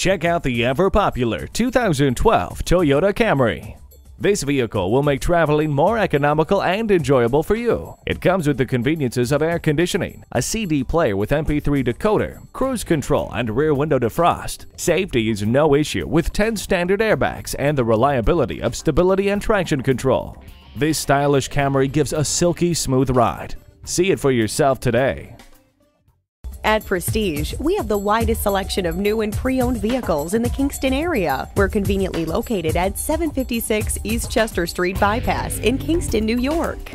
Check out the ever popular 2012 Toyota Camry. This vehicle will make traveling more economical and enjoyable for you. It comes with the conveniences of air conditioning, a CD player with MP3 decoder, cruise control, and rear window defrost. Safety is no issue with 10 standard airbags and the reliability of stability and traction control. This stylish Camry gives a silky smooth ride. See it for yourself today. At Prestige, we have the widest selection of new and pre owned vehicles in the Kingston area. We're conveniently located at 756 East Chester Street Bypass in Kingston, New York.